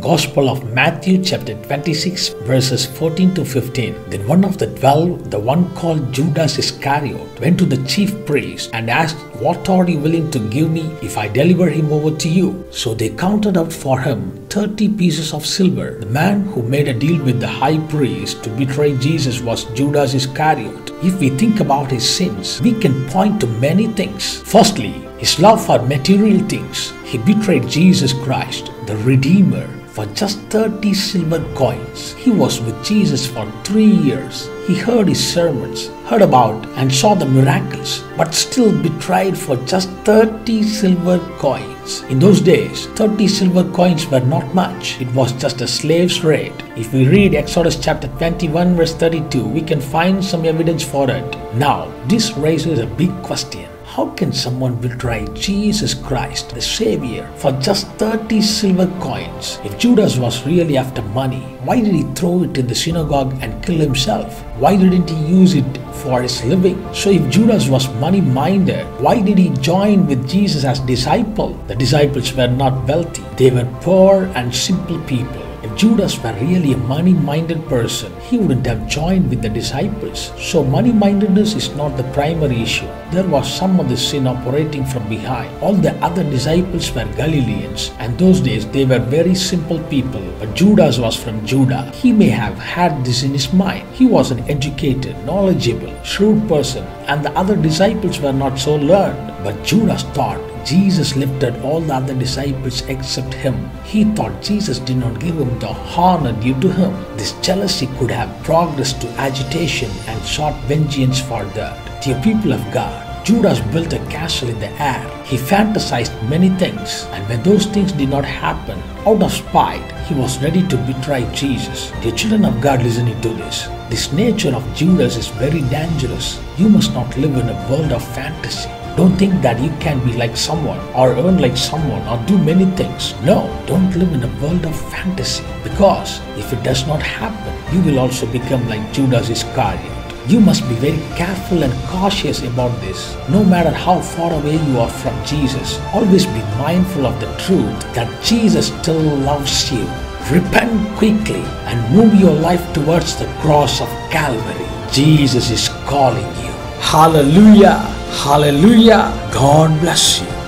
Gospel of Matthew chapter 26 verses 14 to 15. Then one of the twelve, the one called Judas Iscariot, went to the chief priest and asked, What are you willing to give me if I deliver him over to you? So they counted out for him 30 pieces of silver. The man who made a deal with the high priest to betray Jesus was Judas Iscariot. If we think about his sins, we can point to many things. Firstly, his love for material things. He betrayed Jesus Christ, the Redeemer, for just 30 silver coins. He was with Jesus for three years. He heard his sermons, heard about and saw the miracles, but still betrayed for just 30 silver coins. In those days, 30 silver coins were not much. It was just a slave's rate. If we read Exodus chapter 21, verse 32, we can find some evidence for it. Now, this raises a big question. How can someone betray Jesus Christ, the Savior, for just 30 silver coins? If Judas was really after money, why did he throw it in the synagogue and kill himself? Why didn't he use it for his living? So, if Judas was money minded, why did he join with Jesus as disciple? The disciples were not wealthy, they were poor and simple people. If Judas were really a money minded person, he wouldn't have joined with the disciples. So, money mindedness is not the primary issue. There was some of the sin operating from behind. All the other disciples were Galileans, and those days they were very simple people. But Judas was from Judah. He may have had this in his mind. He was an educated, knowledgeable, shrewd person, and the other disciples were not so learned. But Judas thought Jesus lifted all the other disciples except him. He thought Jesus did not give him the honor due to him. This jealousy could have progressed to agitation and sought vengeance for that. Dear people of God, Judas built a castle in the air. He fantasized many things, and when those things did not happen, out of spite, he was ready to betray Jesus. Dear children of God listening to this, this nature of Judas is very dangerous. You must not live in a world of fantasy. Don't think that you can be like someone or earn like someone or do many things. No, don't live in a world of fantasy because if it does not happen, you will also become like Judas Iscariot. You must be very careful and cautious about this. No matter how far away you are from Jesus, always be mindful of the truth that Jesus still loves you. Repent quickly and move your life towards the cross of Calvary. Jesus is calling you. Hallelujah! Hallelujah! God bless you.